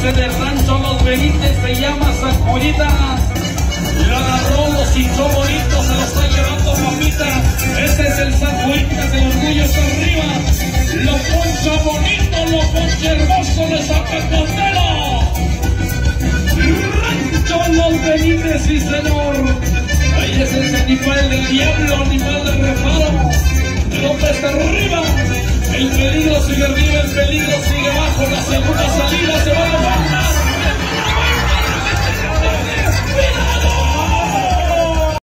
Ese de Rancho Los Benítez se llama San Lo agarró, los hinchó bonito, se lo está llevando papita. Este es el San Juditas, el orgullo está arriba. Lo poncha bonito, lo poncha hermoso de Zapacondelo. Rancho Los Benítez, sí señor. Ahí es ese animal del diablo, animal del reparo. El arriba. El peligro sigue arriba, el peligro